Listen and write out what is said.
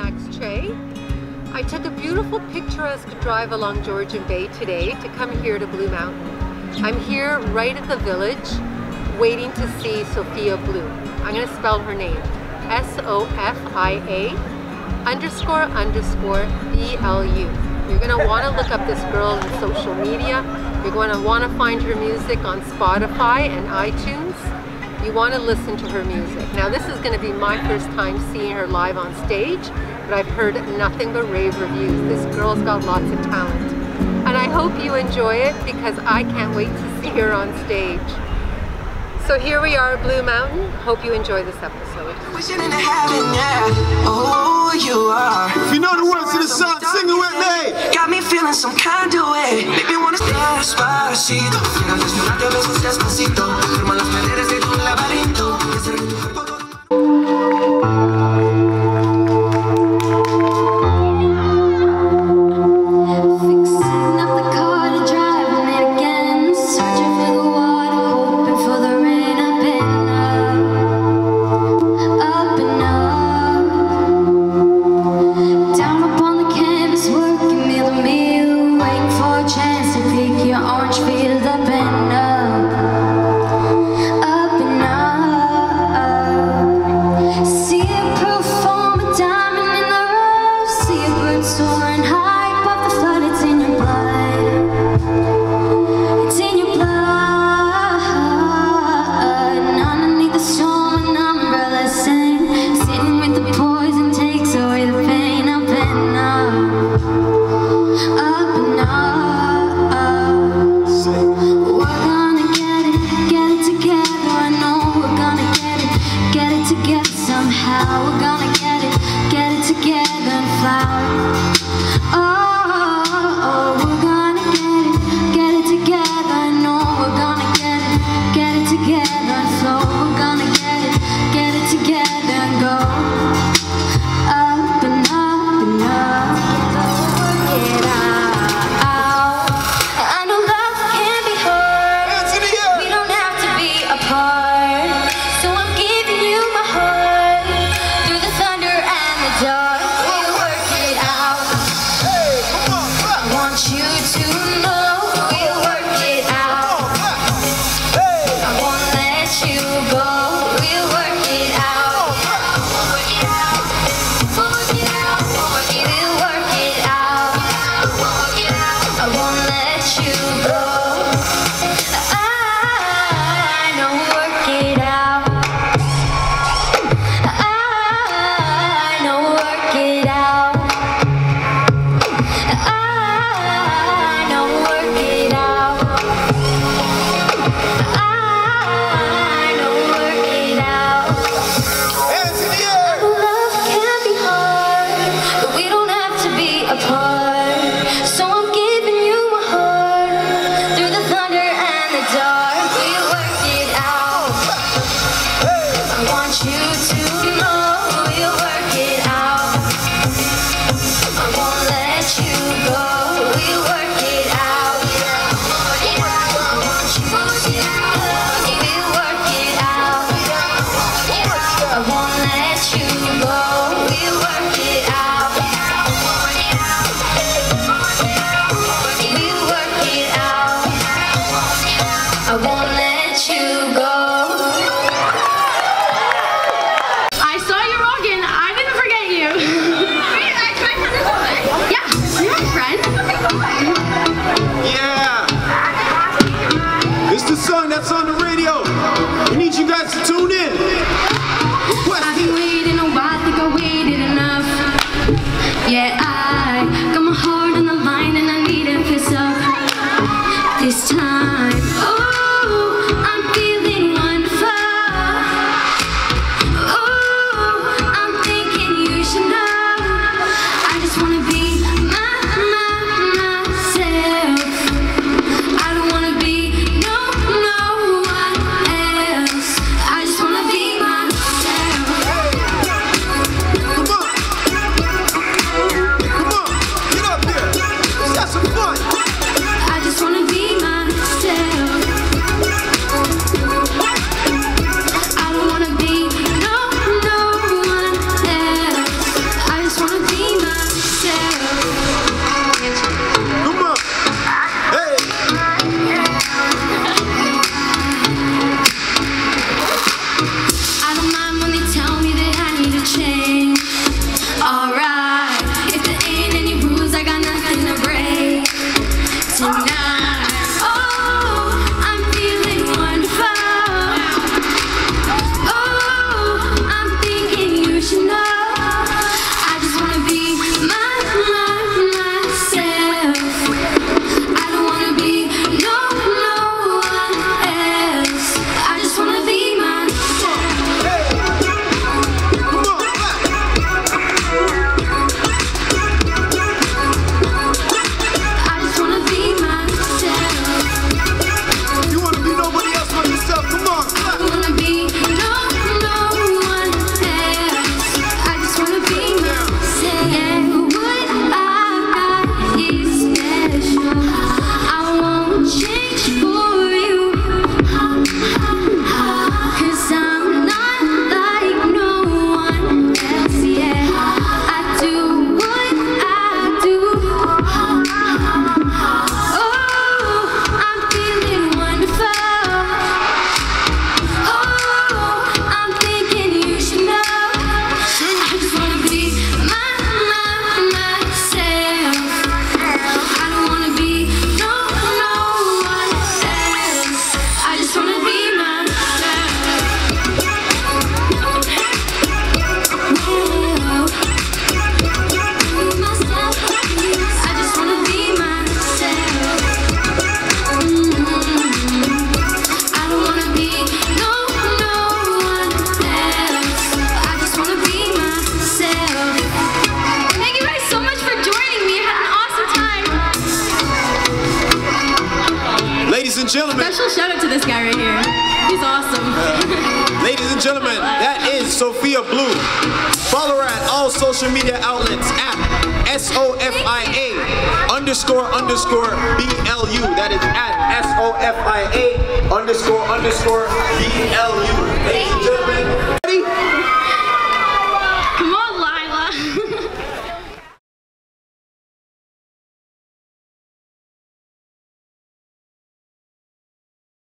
Che. I took a beautiful picturesque drive along Georgian Bay today to come here to Blue Mountain. I'm here right at the village waiting to see Sofia Blu. I'm going to spell her name. S-O-F-I-A underscore underscore B-L-U. You're going to want to look up this girl in social media. You're going to want to find her music on Spotify and iTunes you want to listen to her music. Now this is going to be my first time seeing her live on stage, but I've heard nothing but rave reviews. This girl's got lots of talent. And I hope you enjoy it because I can't wait to see her on stage. So here we are, Blue Mountain. Hope you enjoy this episode. Oh, you are. If you know the words to the song, sing it with me. Got me feeling some kind of way. Maybe wanna despacito. despacito. Firma las paredes de tu laberinto. Oh, we're gonna get it, get it together and fly. Oh. song that's on the gentlemen. Special shout out to this guy right here. He's awesome. Uh, ladies and gentlemen, that is Sofia Blu. Follow her at all social media outlets at S-O-F-I-A underscore underscore B-L-U. That is at S-O-F-I-A underscore underscore B-L-U. Ladies and gentlemen.